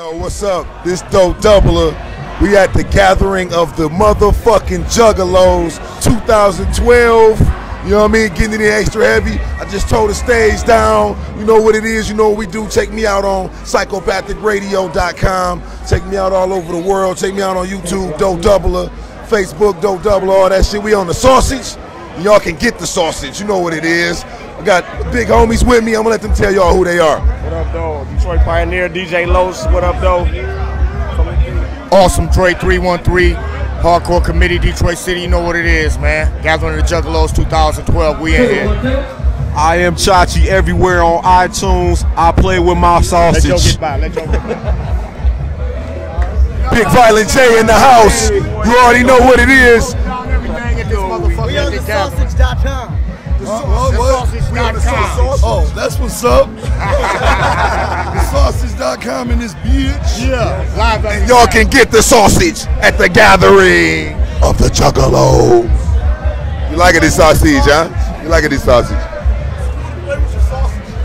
Yo, what's up? This Doe Dubbla. We at the gathering of the motherfucking Juggalos 2012. You know what I mean? Getting it extra heavy. I just tore the stage down. You know what it is. You know what we do. Check me out on psychopathicradio.com. Check me out all over the world. Check me out on YouTube, Doe Dubbla, Facebook, Doe Dubbla, all that shit. We on the sausage. And y'all can get the sausage. You know what it is. I got big homies with me. I'm gonna let them tell y'all who they are. What up, though? Detroit Pioneer, DJ Los. What up, though? Awesome Dre 313, Hardcore Committee, Detroit City. You know what it is, man. Gathering of the Juggalos 2012. We in here. I am Chachi everywhere on iTunes. I play with my sausage. Let Joe sausage. get by. Let Joe get by. Big Violent J in the house. You already know what it is. We at on the the gathering. sausage.com. Sausage.com. Oh, that's what's up. the Sausage.com in this bitch. Yeah. Live at Y'all can get the sausage at the gathering of the Juggalo. You like it, this sausage, huh? You like it, this sausage?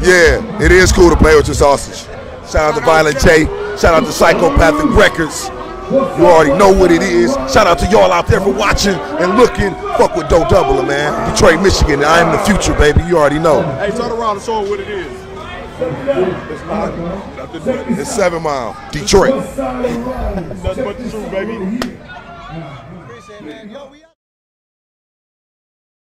Yeah, it is cool to play with your sausage. Shout out to Violent J. Shout out to Psychopathic Records. You already know what it is. Shout out to y'all out there for watching and looking. Fuck with Doe Dubbla, man. Detroit, Michigan. I am the future, baby. You already know. Hey, turn around and show 'em what it is. It's not It's Seven Mile, Detroit. nothing but the truth, baby. Appreciate it, man. Yo, we